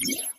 Yeah.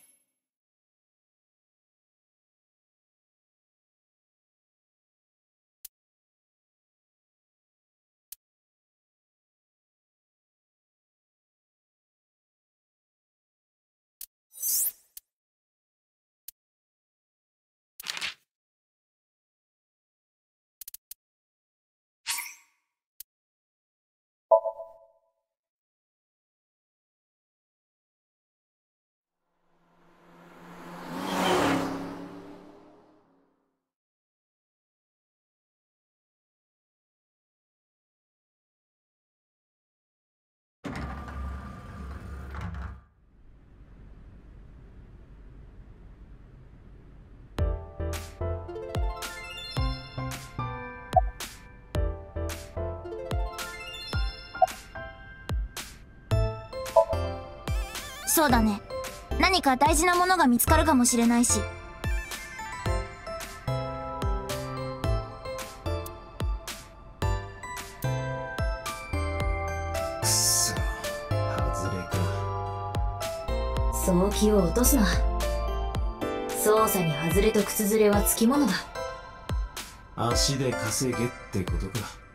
そうだね。何か大事なものが見つかるかもしれないし。くそ。外れか。そう気を落とすな。操作に外れと靴ずれはつきものだ。足で稼げってことか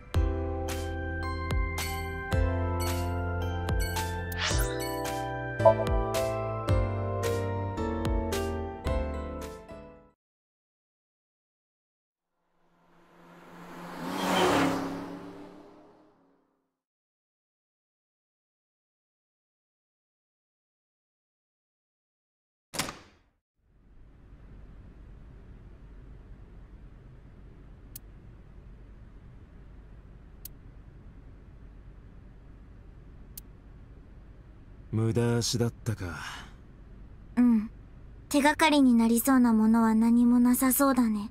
駄足だったか。うん。手がかりになりそうなものは何もなさそうだね。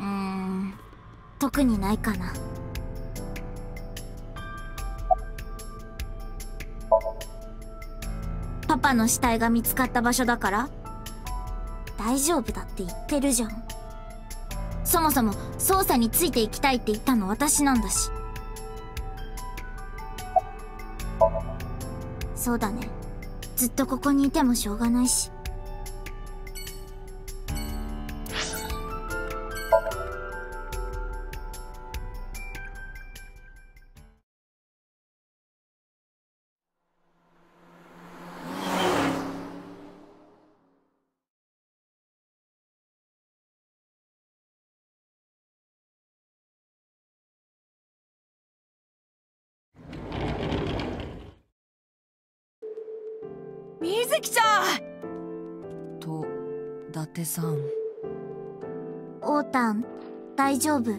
うん。特にないかな。パの死体が見つかった場所だから？大丈夫だって言ってるじゃん。そもそも捜査についていきたいって言ったの私なんだし。そうだね。ずっとここにいてもしょうがないし。伊達さん。おーたん大丈夫。うん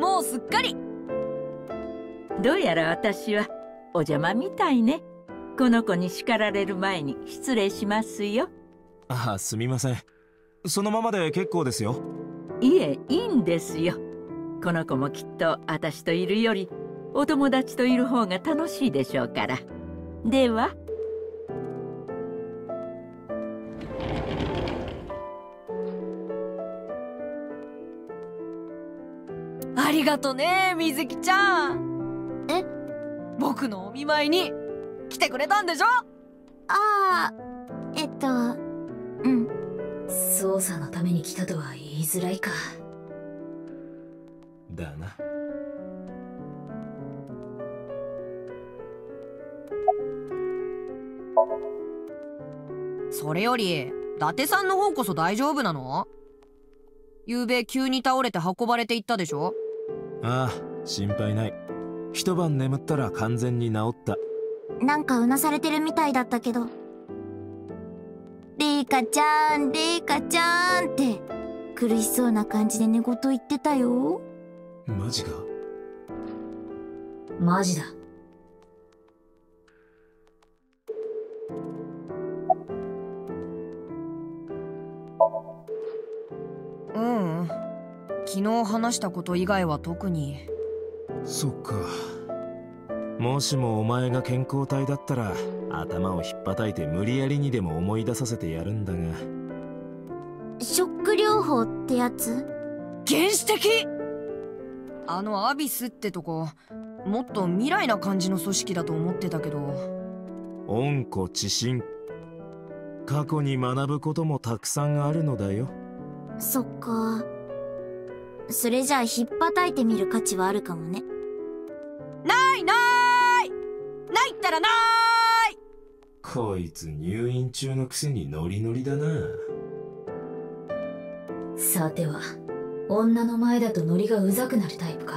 もうすっかり。どうやら私はお邪魔みたいね。この子に叱られる前に失礼しますよ。ああすみません。そのままで結構ですよ。いえいいんですよ。この子もきっと私といるよりお友達といる方が楽しいでしょうから。ではりがとね水木ちゃん。え？僕のお見舞いに来てくれたんでしょ？ああえっとうん。操作のために来たとは言いづらいか。だな。それより伊達さんの方こそ大丈夫なの？昨べ急に倒れて運ばれていったでしょ？ああ心配ない。一晩眠ったら完全に治った。なんかうなされてるみたいだったけど。リカちゃんリカちゃんって苦しそうな感じで寝言言ってたよ。マジか？マジだ。ううん昨日話したこと以外は特に。そっか。もしもお前が健康体だったら頭をひっぱたいて無理やりにでも思い出させてやるんだが。ショック療法ってやつ？原始的？あのアビスってとこもっと未来な感じの組織だと思ってたけど。温故知新。過去に学ぶこともたくさんあるのだよ。そっかそれじゃあひっぱたいてみる価値はあるかもね。ないない。ないったらない。こいつ入院中のくせにノリノリだな。さては女の前だとノリがうざくなるタイプか。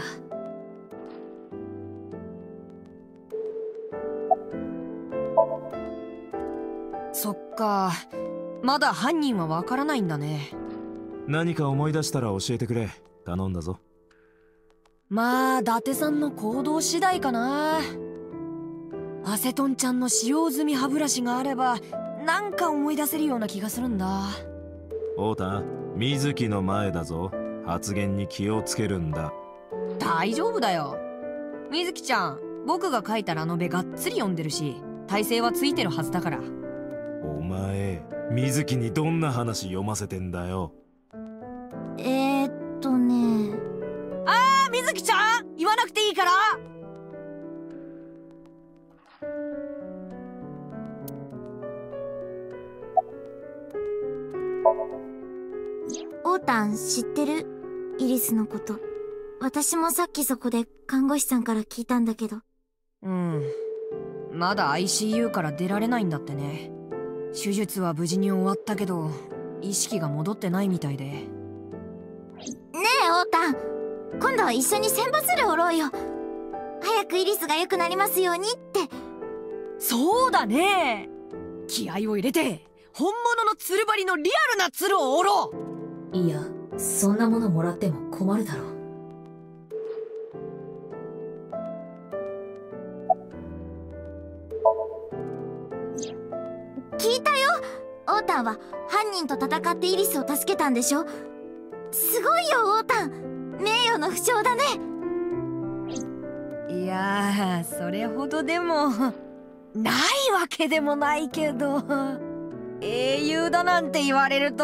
そっか。まだ犯人はわからないんだね。何か思い出したら教えてくれ頼んだぞ。まあ伊達さんの行動次第かな。アセトンちゃんの使用済み歯ブラシがあればなんか思い出せるような気がするんだ。太田水木の前だぞ。発言に気をつけるんだ。大丈夫だよ。水木ちゃん僕が書いたラノベがっつり読んでるし体勢はついてるはずだから。お前水木にどんな話読ませてんだよタン知ってる？イリスのこと。私もさっきそこで看護師さんから聞いたんだけど。うん。まだ ICU から出られないんだってね。手術は無事に終わったけど意識が戻ってないみたいで。ねえオータン今度は一緒に千羽鶴折ろうよ。早くイリスが良くなりますようにって。そうだね。気合を入れて本物の鶴張りのリアルな鶴を折ろういやそんなものもらっても困るだろう。聞いたよ。オータンは犯人と戦ってイリスを助けたんでしょ？すごいよオータン。名誉の負傷だね。いやーそれほどでも。ないわけでもないけど英雄だなんて言われると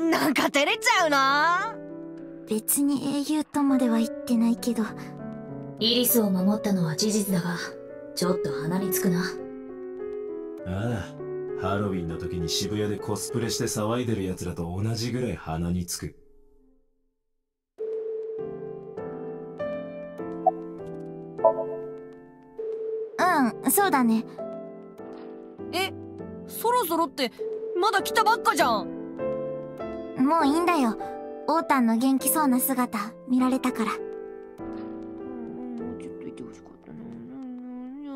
なんか照れちゃうな。別に英雄とまでは言ってないけど。イリスを守ったのは事実だがちょっと鼻につくな。ああハロウィンの時に渋谷でコスプレして騒いでる奴らと同じぐらい鼻につく。うんそうだね。えそろそろってまだ来たばっかじゃん。もういいんだよ。オータンの元気そうな姿見られたから。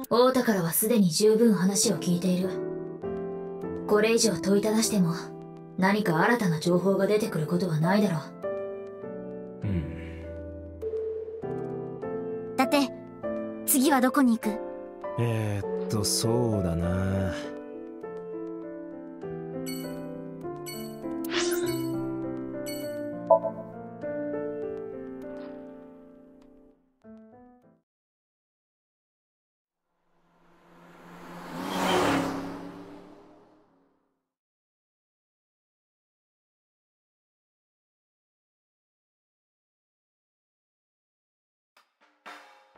太田からはすでに十分話を聞いている。これ以上問いただしても何か新たな情報が出てくることはないだろう。うん。だって次はどこに行く？えー、っとそうだな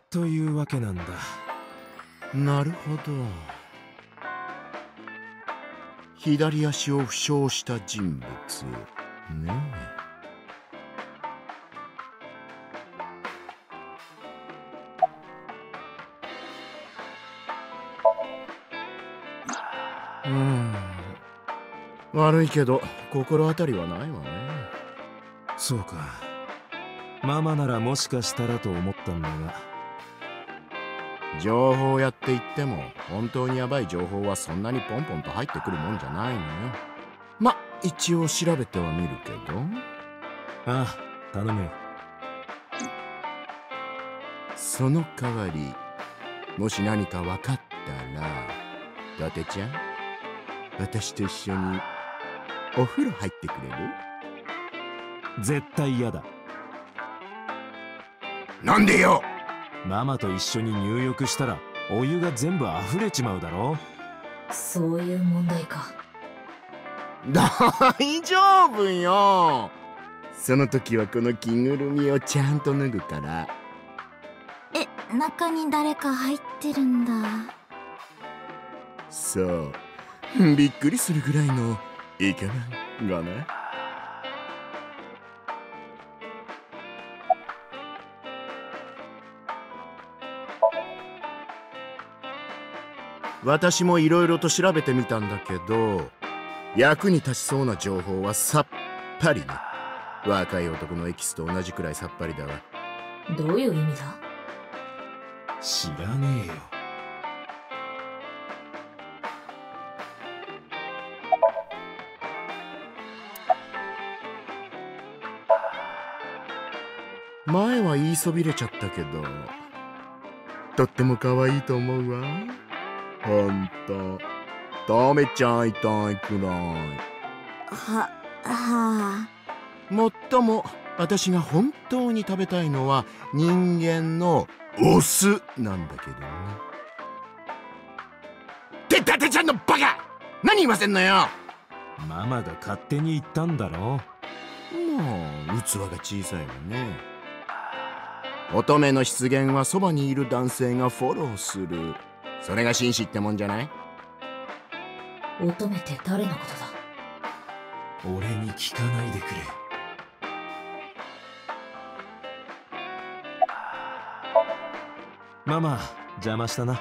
というわけなんだ。なるほど。左足を負傷した人物ね。えうん。悪いけど心当たりはないわね。そうか。ママならもしかしたらと思ったんだが情報屋って言っても本当にヤバい情報はそんなにポンポンと入ってくるもんじゃないのよ。ま一応調べてはみるけど。ああ頼むよ。その代わりもし何か分かったら伊達ちゃん私と一緒にお風呂入ってくれる？絶対嫌だ。なんでよママと一緒に入浴したらお湯が全部溢れちまうだろそういう問題か。大丈夫よ。その時はこの着ぐるみをちゃんと脱ぐから。え中に誰か入ってるんだ。そう。びっくりするぐらいのイケメンがね私もいろいろと調べてみたんだけど役に立ちそうな情報はさっぱりね。若い男のエキスと同じくらいさっぱりだわ。どういう意味だ？知らねえよ。前は言いそびれちゃったけどとっても可愛いと思うわほんと。食べちゃいたいくらい。ははあ。もっとも私が本当に食べたいのは人間のオスなんだけどね。って伊達ちゃんのバカ！何言わせんのよ！ママが勝手に言ったんだろ。もう器が小さいわね。乙女の出現はそばにいる男性がフォローするそれが紳士ってもんじゃない？乙女って誰のことだ？俺に聞かないでくれ。ママ邪魔したな。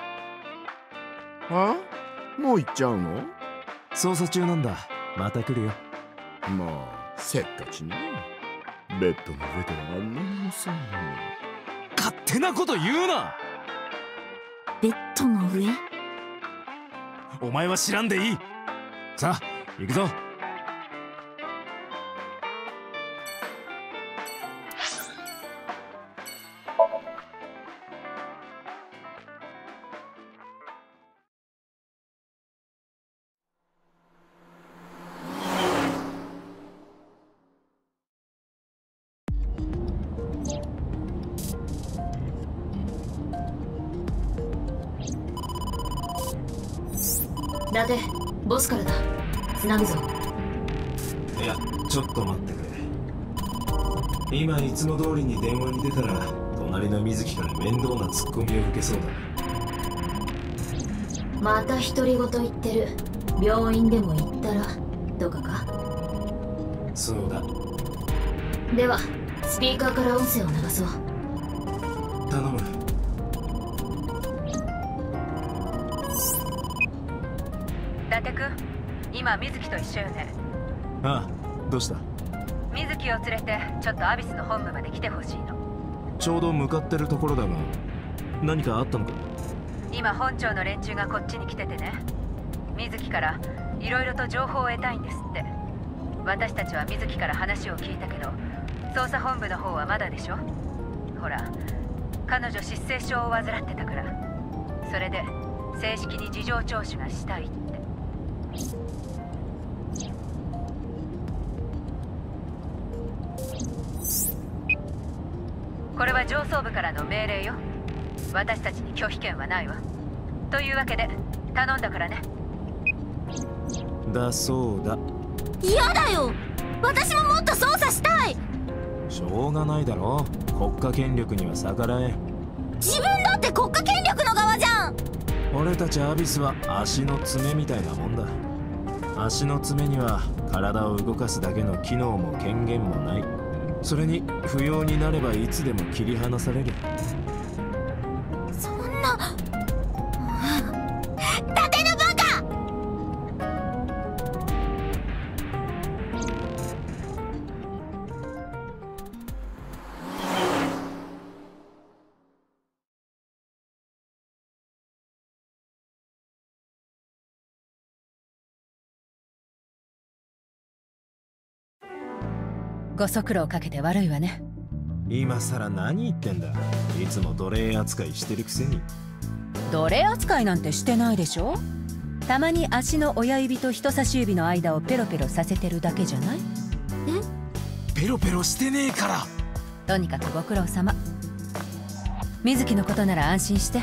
あ？もう行っちゃうの？捜査中なんだ。また来るよ。まあせっかちね。ベッドの上ではあんなに遅いのに。勝手なこと言うなベッドの上？お前は知らんでいい。さあ行くぞ。ボスからだ。つなぐぞ。いやちょっと待ってくれ。今いつも通りに電話に出たら隣の水木から面倒なツッコミを受けそうだ。また独り言言ってる。病院でも行ったらとかか？そうだ。ではスピーカーから音声を流そう今水木と一緒よね。ああどうした？水木を連れてちょっとアビスの本部まで来てほしいの。ちょうど向かってるところだが何かあったのか？今本庁の連中がこっちに来ててね。水木から色々と情報を得たいんですって。私たちは水木から話を聞いたけど捜査本部の方はまだでしょ？ほら彼女失声症を患ってたから。それで正式に事情聴取がしたいって上層部からの命令よ。私たちに拒否権はないわ。というわけで頼んだからね。だそうだ。嫌だよ。私ももっと操作したい。しょうがないだろ。国家権力には逆らえ。ん自分だって国家権力の側じゃん。俺たちアビスは足の爪みたいなもんだ。足の爪には体を動かすだけの機能も権限もないそれに不要になればいつでも切り離される。ご足労かけて悪いわね。今さら何言ってんだ。いつも奴隷扱いしてるくせに。奴隷扱いなんてしてないでしょ？たまに足の親指と人差し指の間をペロペロさせてるだけじゃない？ペロペロしてねえから。とにかくご苦労様。水木のことなら安心して。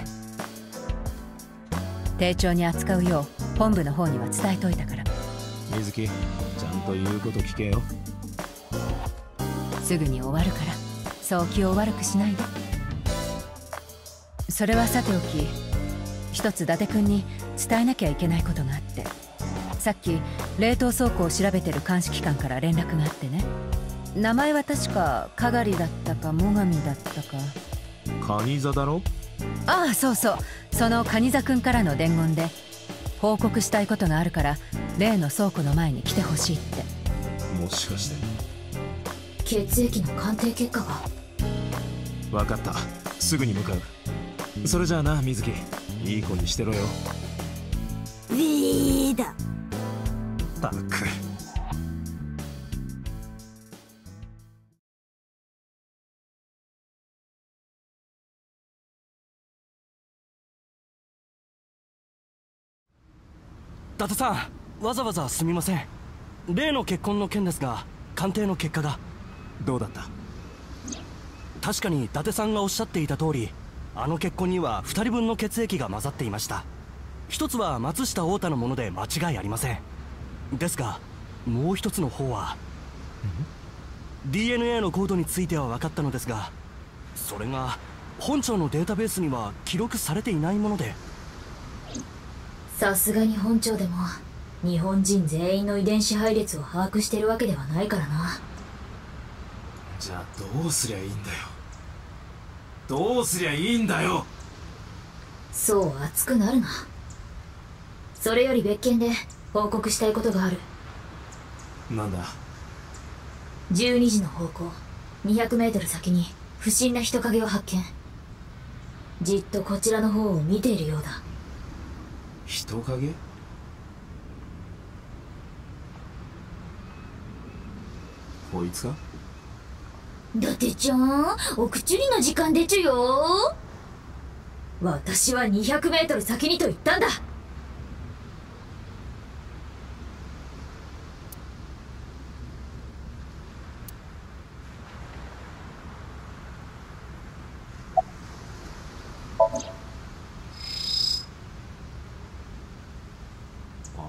丁重に扱うよう本部の方には伝えといたから。水木ちゃんと言うこと聞けよすぐに終わるから。そう気を悪くしないで。それはさておき一つ伊達君に伝えなきゃいけないことがあって。さっき冷凍倉庫を調べてる監視機関から連絡があってね。名前は確かかがりだったか最上だったか。カニ座だろ？ああそうそう。そのカニ座君からの伝言で報告したいことがあるから例の倉庫の前に来てほしいって。もしかして血液の鑑定結果が。分かった。すぐに向かう。それじゃあな水木。いい子にしてろよ。ウィーだバック伊達さんわざわざすみません。例の結婚の件ですが鑑定の結果がどうだった？確かに伊達さんがおっしゃっていた通りあの血痕には2人分の血液が混ざっていました。一つは松下太田のもので間違いありません。ですがもう一つの方は DNA のコードについては分かったのですがそれが本庁のデータベースには記録されていないもので。さすがに本庁でも日本人全員の遺伝子配列を把握してるわけではないからな。じゃあどうすりゃいいんだよ。どうすりゃいいんだよ。そう熱くなるな。それより別件で報告したいことがある。なんだ？12時の方向。200メートル先に不審な人影を発見。じっとこちらの方を見ているようだ。人影？こいつか？伊達ちゃんお口りの時間でちゅよ。私は200メートル先にと言ったんだ。あ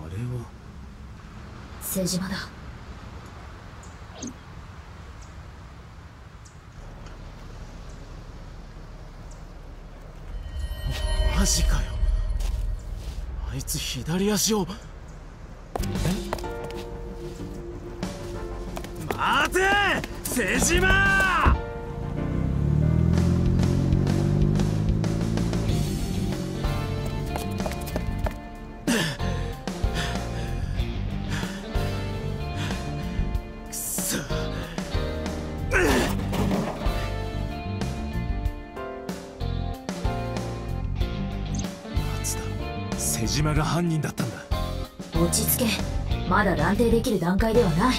れは。瀬島だジかよ。あいつ左足を。待て！瀬島犯人だったんだ。落ち着け。まだ断定できる段階ではない。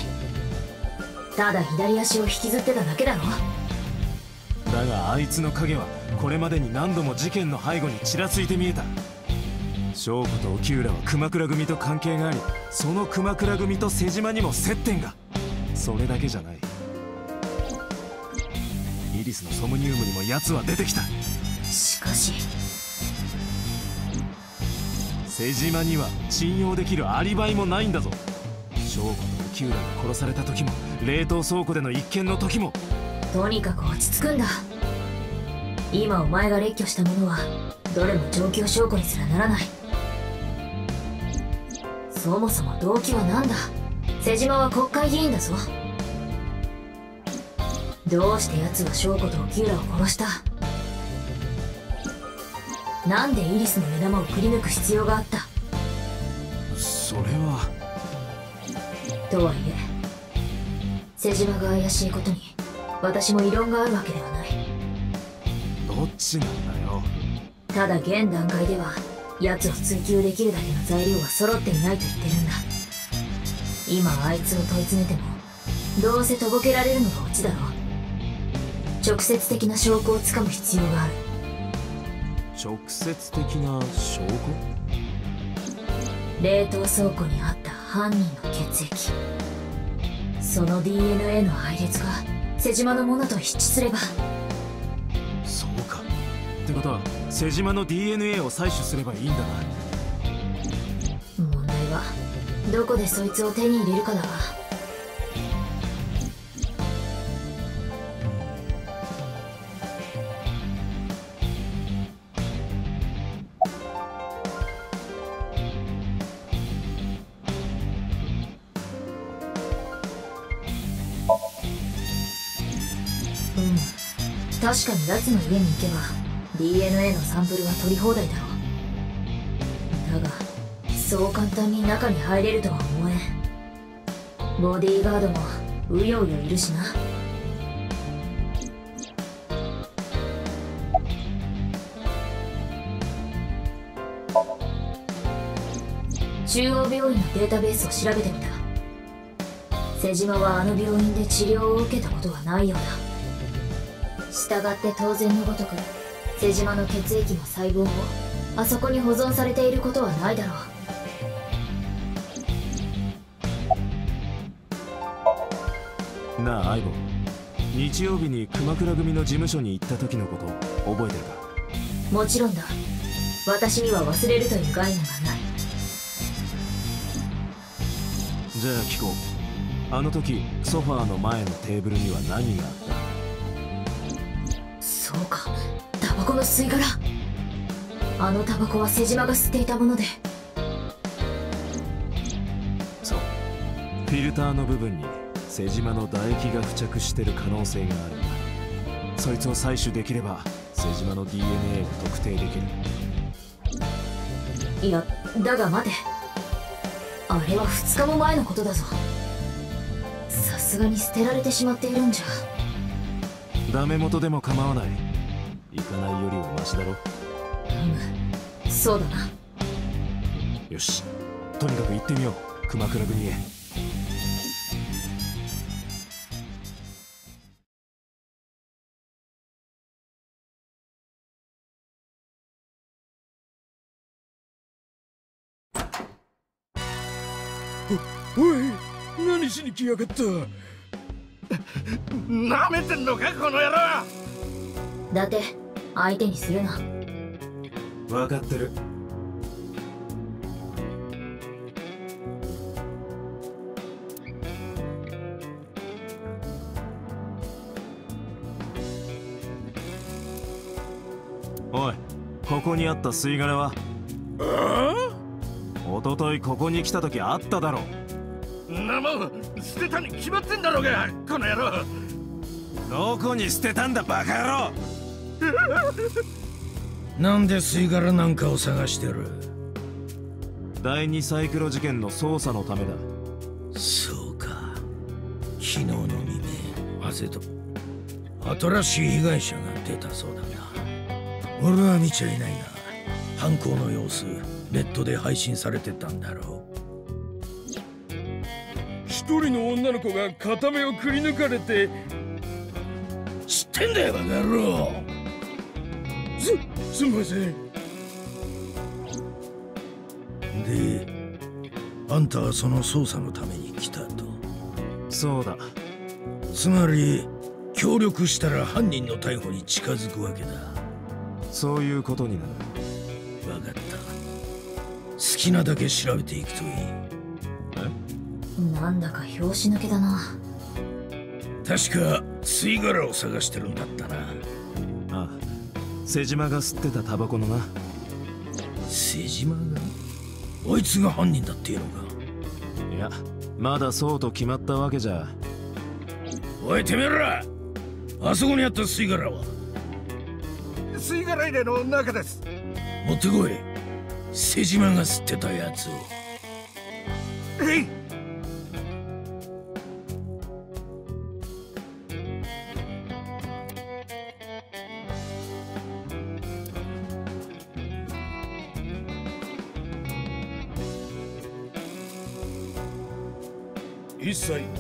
ただ左足を引きずってただけだろ。だがあいつの影はこれまでに何度も事件の背後にちらついて見えた。翔子と沖浦は熊倉組と関係がありその熊倉組と瀬島にも接点が。それだけじゃない。イリスのソムニウムにも奴は出てきた瀬島には信用できるアリバイもないんだぞ。翔子と沖浦が殺された時も冷凍倉庫での一件の時も。とにかく落ち着くんだ。今お前が列挙したものはどれも状況証拠にすらならない。そもそも動機は何だ？瀬島は国会議員だぞ。どうして奴は翔子と沖浦を殺した？なんでイリスの目玉をくり抜く必要があった？それは。とはいえ瀬島が怪しいことに私も異論があるわけではない。どっちなんだよ。ただ現段階では奴を追求できるだけの材料は揃っていないと言ってるんだ。今あいつを問い詰めてもどうせとぼけられるのがオチだろう。直接的な証拠をつかむ必要がある直接的な証拠？冷凍倉庫にあった犯人の血液。その DNA の配列が瀬島のものと一致すれば。そうか。ってことは瀬島の DNA を採取すればいいんだな。問題はどこでそいつを手に入れるかだわ奴の家に行けば DNA のサンプルは取り放題だろう。だがそう簡単に中に入れるとは思えん。ボディーガードもうようよいるしな。中央病院のデータベースを調べてみた。瀬島はあの病院で治療を受けたことはないようだ。従って当然のごとく瀬島の血液も細胞もあそこに保存されていることはないだろう。なあ相棒日曜日に熊倉組の事務所に行った時のこと覚えてるか？もちろんだ。私には忘れるという概念がない。じゃあ聞こう。あの時ソファーの前のテーブルには何が？あっそバコの吸い殻。あのタバコは瀬島が吸っていたもので。そう。フィルターの部分に瀬島の唾液が付着してる可能性がある。んだそいつを採取できれば瀬島の DNA が特定できる。いやだが待て。あれは2日も前のことだぞ。さすがに捨てられてしまっているんじゃ。ダメ元でも構わない行かないよりはマシだろ？うむそうだな。よし。とにかく行ってみよう。熊倉組へ。おい何しに来やがった？なめてんのかこの野郎。伊達相手にするな。分かってる。おいここにあった吸い殻は？おとといここに来た時あっただろなもん捨てたに決まってんだろう。がこの野郎どこに捨てたんだバカ野郎なんで吸い殻なんかを探してる？第二サイクロ事件の捜査のためだ。そうか。昨日の未明汗と。新しい被害者が出たそうだな。俺は見ちゃいないが犯行の様子ネットで配信されてたんだろう。一人の女の子が片目をくり抜かれて。知ってんだよバカ野郎すません。であんたはその捜査のために来たと？そうだ。つまり協力したら犯人の逮捕に近づくわけだ。そういうことになる。分かった。好きなだけ調べていくといい。なんだか拍子抜けだな。確か吸い殻を探してるんだったな瀬島が吸ってたタバコのな。瀬島が？あいつが犯人だっていうのか？いやまだそうと決まったわけじゃ。おいてめえら！あそこにあった吸い殻は？吸い殻入れの中です。持ってこい。瀬島が吸ってたやつを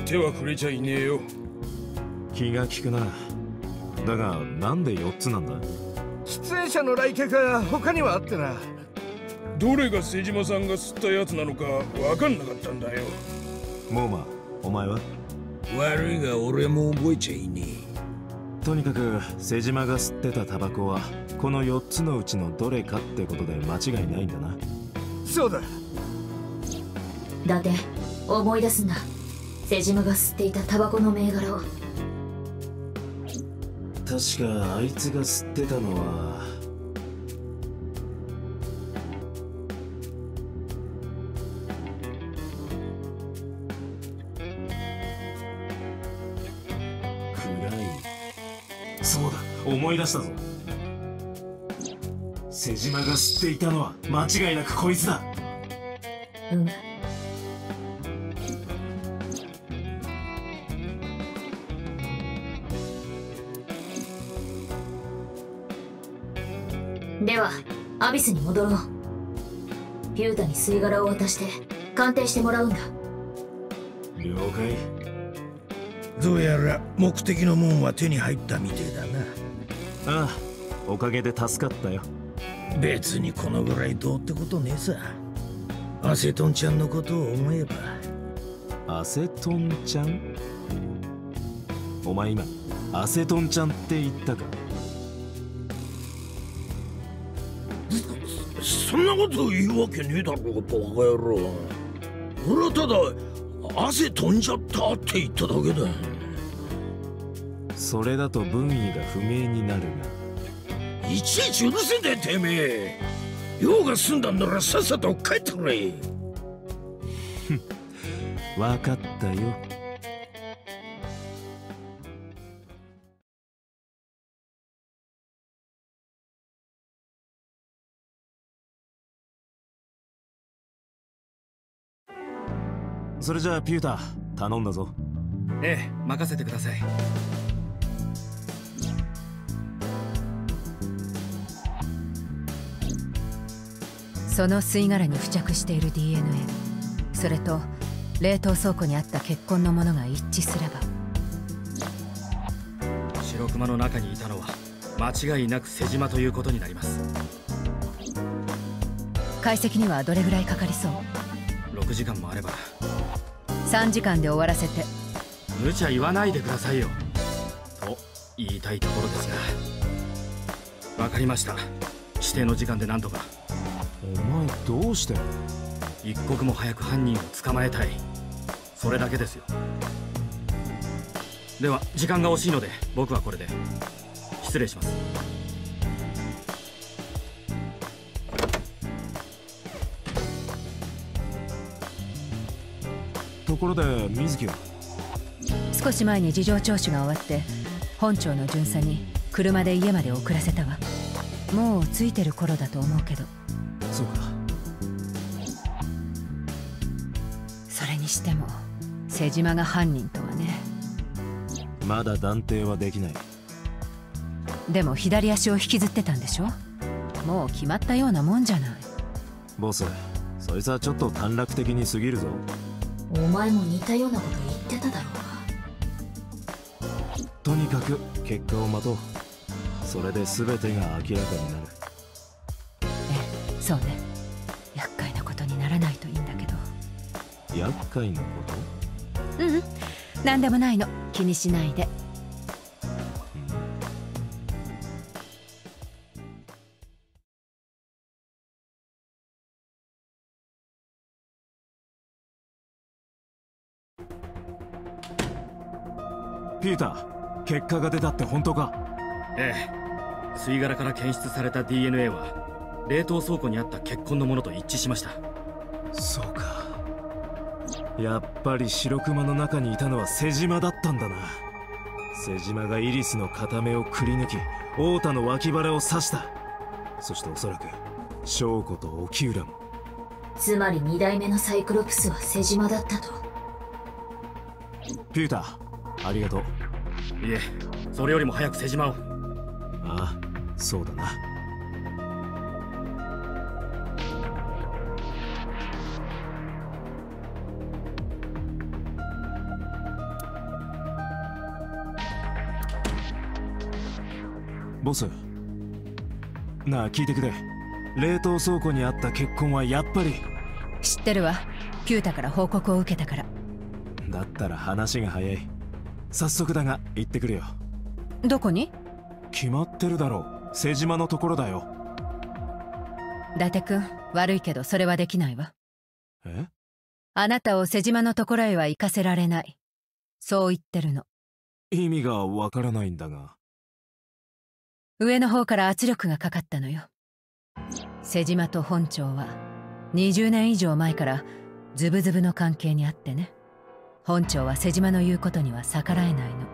手は触れちゃいねえよ。気が利くな。だがなんで4つなんだ？出演者の来客が他にはあってな。どれが瀬島さんが吸ったやつなのか分かんなかったんだよ。モーマお前は？悪いが俺も覚えちゃいねとにかく瀬島が吸ってたタバコはこの4つのうちのどれかってことで間違いないんだな。そうだ。伊達思い出すんだ瀬島が吸っていたタバコの銘柄を。確かあいつが吸ってたのは。暗い。そうだ。思い出したぞ。瀬島が吸っていたのは間違いなくこいつだ。うんスに戻ろう。ピュータに吸い殻を渡して鑑定してもらうんだ。了解。どうやら目的の門は手に入ったみてえだな。ああおかげで助かったよ。別にこのぐらいどうってことねえさ。アセトンちゃんのことを思えば。アセトンちゃん？お前今アセトンちゃんって言ったか？そんなこと言うわけねえだろうバカ野郎。俺はただ汗飛んじゃったって言っただけだそれだと分位が不明になるがいちいちうるせえんだよてめえ。用が済んだんならさっさと帰ってくれ。分かったよそれじゃあピュータ頼んだぞ。ええ任せてください。その吸い殻に付着している DNA それと冷凍倉庫にあった血痕のものが一致すれば。白熊の中にいたのは間違いなく瀬島ということになります。解析にはどれぐらいかかりそう？6時間もあれば3時間で終わらせて。無茶言わないでくださいよ。と言いたいところですが。わかりました。指定の時間で何とか。お前どうして一刻も早く犯人を捕まえたい。それだけですよ。では時間が惜しいので僕はこれで。失礼しますころで水木は？少し前に事情聴取が終わって本庁の巡査に車で家まで送らせたわ。もう着いてる頃だと思うけど。そうか。それにしても瀬島が犯人とはね。まだ断定はできない。でも左足を引きずってたんでしょ？もう決まったようなもんじゃない。ボスそいつはちょっと短絡的に過ぎるぞお前も似たようなこと言ってただろうがとにかく結果を待とう。それで全てが明らかになる。そうね。厄介なことにならないといいんだけど。厄介なこううん。何でもないの。気にしないでピーター結果が出たって本当か？ええ。吸い殻から検出された DNA は冷凍倉庫にあった血痕のものと一致しました。そうか。やっぱり白熊の中にいたのは瀬島だったんだな。瀬島がイリスの片目をくり抜き太田の脇腹を刺した。そしておそらく翔子と沖浦も。つまり二代目のサイクロプスは瀬島だったと。ピューターありがとういえそれよりも早く瀬島をああそうだな。ボス。なあ聞いてくれ。冷凍倉庫にあった血痕はやっぱり。知ってるわ。ピュータから報告を受けたから。だったら話が早い早速だが行ってくるよ。どこに？決まってるだろう。瀬島のところだよ。伊達君悪いけどそれはできないわ。え？あなたを瀬島のところへは行かせられない。そう言ってるの。意味がわからないんだが。上の方から圧力がかかったのよ。瀬島と本庁は20年以上前からズブズブの関係にあってね本庁は瀬島の言うことには逆らえないの。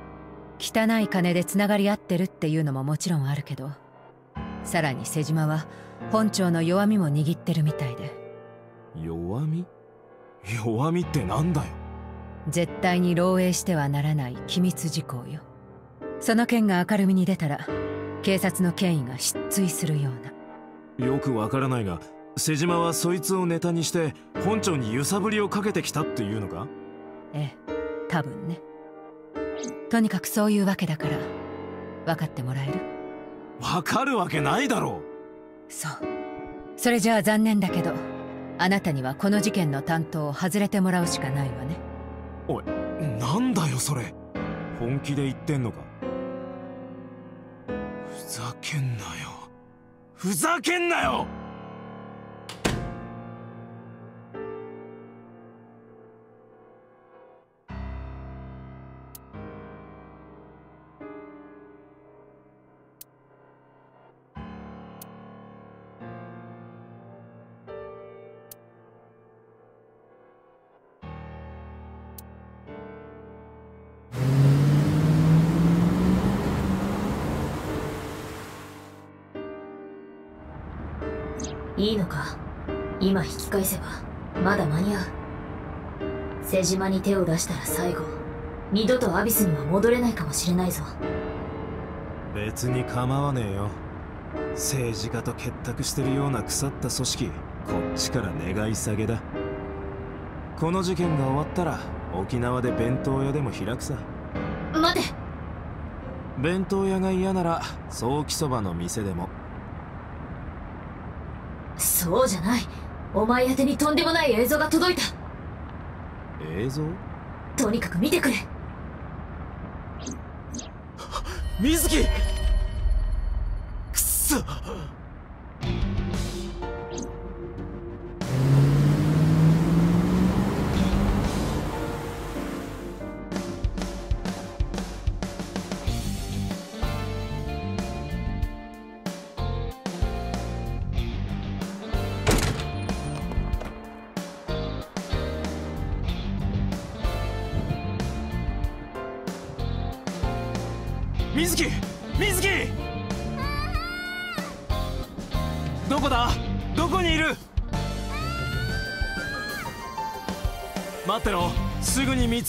汚い金でつながり合ってるっていうのももちろんあるけどさらに瀬島は本庁の弱みも握ってるみたいで。弱み？弱みってなんだよ。絶対に漏洩してはならない機密事項よ。その件が明るみに出たら警察の権威が失墜するような。よくわからないが瀬島はそいつをネタにして本庁に揺さぶりをかけてきたっていうのか？ええ多分ね。とにかくそういうわけだから分かってもらえる？わかるわけないだろう。そう。それじゃあ残念だけどあなたにはこの事件の担当を外れてもらうしかないわね。おいなんだよそれ。本気で言ってんのか。ふざけんなよ。ふざけんなよいいのか？今引き返せばまだ間に合う。瀬島に手を出したら最後二度とアビスには戻れないかもしれないぞ。別に構わねえよ。政治家と結託してるような腐った組織こっちから願い下げだ。この事件が終わったら沖縄で弁当屋でも開くさ。待て。弁当屋が嫌ならソーキそばの店でもそうじゃない。お前宛てにとんでもない映像が届いた。映像？とにかく見てくれ。水木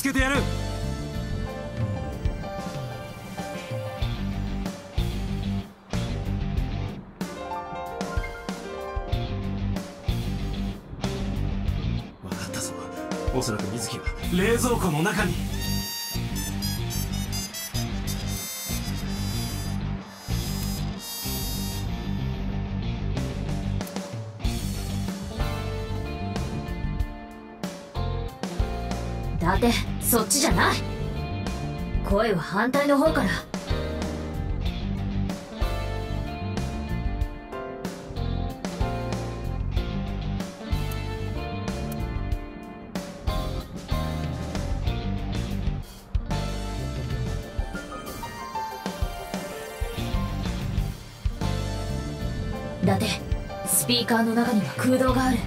つけてやる。分かったぞ。おそらく水木は。冷蔵庫の中に声は反対の方から。だってスピーカーの中には空洞がある。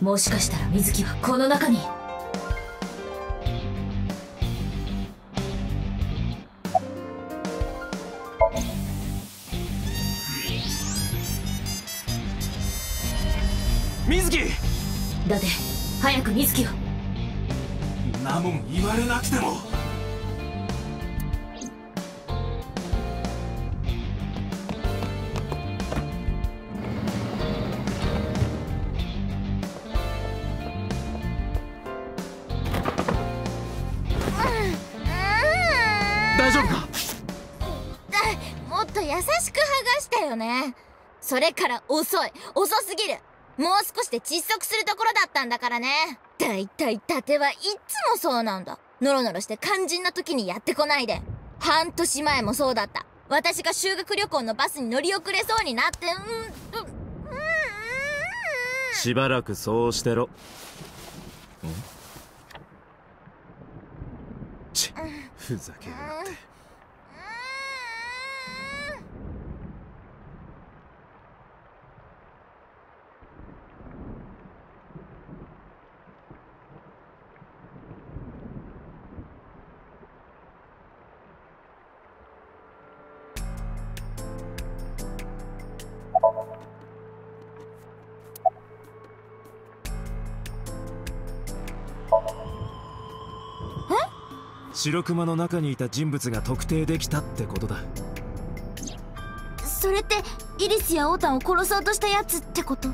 もしかしたら水木はこの中に。それから遅い。遅すぎる。もう少しで窒息するところだったんだからね。だいたい伊達はいっつもそうなんだ。ノロノロして肝心な時にやってこないで。半年前もそうだった。私が修学旅行のバスに乗り遅れそうになって。うん。うん。うん。しばらくそうしてろ。ちふざけやがって。白熊の中にいた人物が特定できたってことだ。それってイリスやオータンを殺そうとしたやつってこと？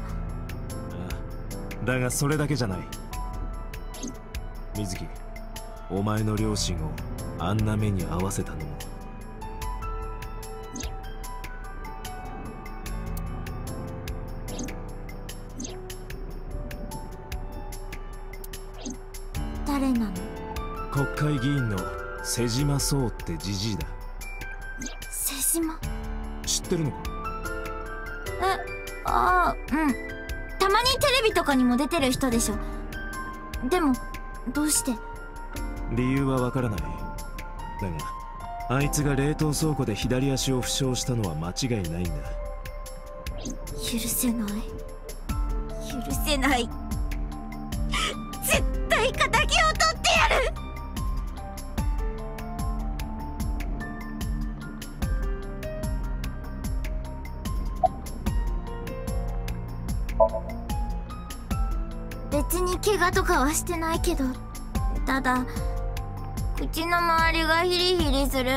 だがそれだけじゃない。水木お前の両親をあんな目に遭わせたのも議員の瀬島壮ってじじいだ。瀬島？知ってるのか？えああうん。たまにテレビとかにも出てる人でしょ。でもどうして？理由はわからない。だがあいつが冷凍倉庫で左足を負傷したのは間違いないんだ。許せない。許せないとかはしてないけどただ口の周りがヒリヒリする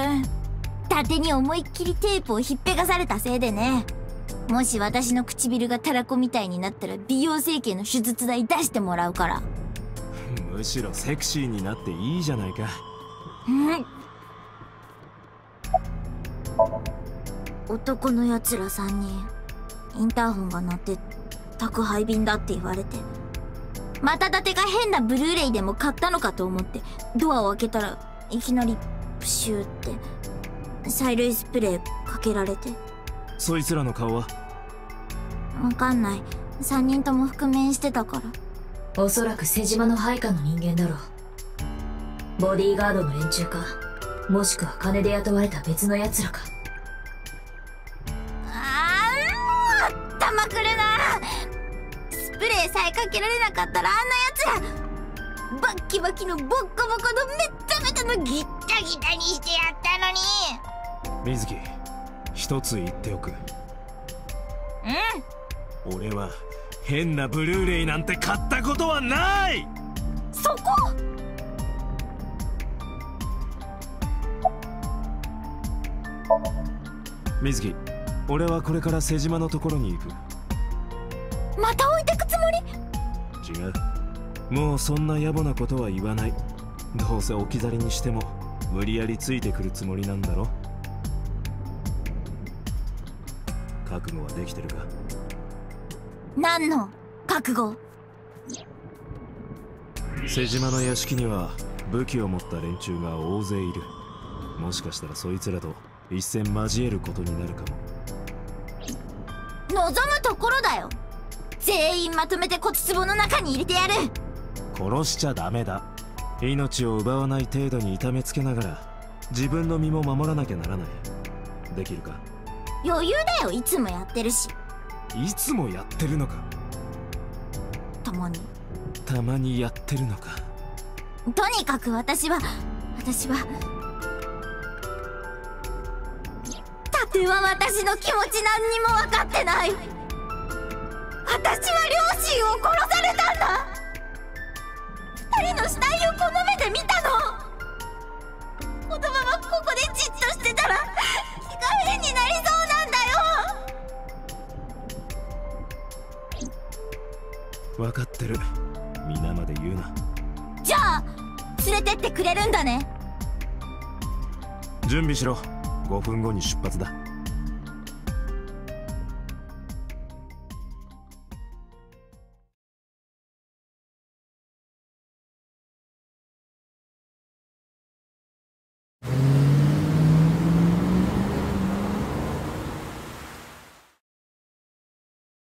縦に思いっきりテープをひっぺがされたせいでねもし私の唇がたらこみたいになったら美容整形の手術代出してもらうから。むしろセクシーになっていいじゃないか。うん。男のやつら3人インターホンが鳴って宅配便だって言われてまた伊達が変なブルーレイでも買ったのかと思ってドアを開けたらいきなりプシューって催涙スプレーかけられて。そいつらの顔は？わかんない。3人とも覆面してたから。おそらく瀬島の配下の人間だろう。ボディーガードの連中かもしくは金で雇われた別の奴らかったらあんな奴らバッキバキのボッコボコのメッタメタのギッタギタにしてやったのに。水木一つ言っておく。うん。俺は変なブルーレイなんて買ったことはない！そこ？水木俺はこれから瀬島のところに行く。また置いてくつもり違うもうそんな野暮なことは言わない。どうせ置き去りにしても無理やりついてくるつもりなんだろ。覚悟はできてるか？何の覚悟？瀬島の屋敷には武器を持った連中が大勢いる。もしかしたらそいつらと一戦交えることになるかも。望むところだよ全員まとめて骨壺の中に入れてやる。殺しちゃダメだ。命を奪わない程度に痛めつけながら自分の身も守らなきゃならない。できるか？余裕だよいつもやってるし。いつもやってるのか？たまに。たまにやってるのか？とにかく私は私は盾は私の気持ち何にも分かってない私は両親を殺されたんだ。二人の死体をこの目で見たの。このままここでじっとしてたら気が変になりそうなんだよ。分かってる。皆まで言うな。じゃあ連れてってくれるんだね。準備しろ。5分後に出発だ